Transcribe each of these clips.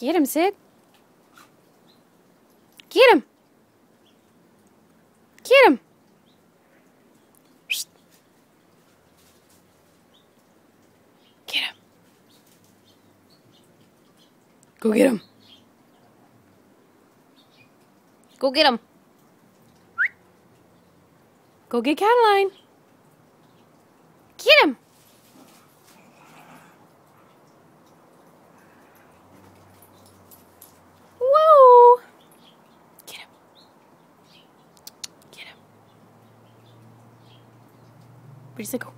Get him, Sid. Get him. Get him. Get him. Go get him. Go get him. Go get Catiline. Get him. Whoa. Get him. Get him. Where'd he go?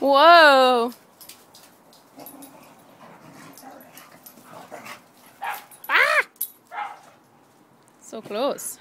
Whoa. Ah! So close.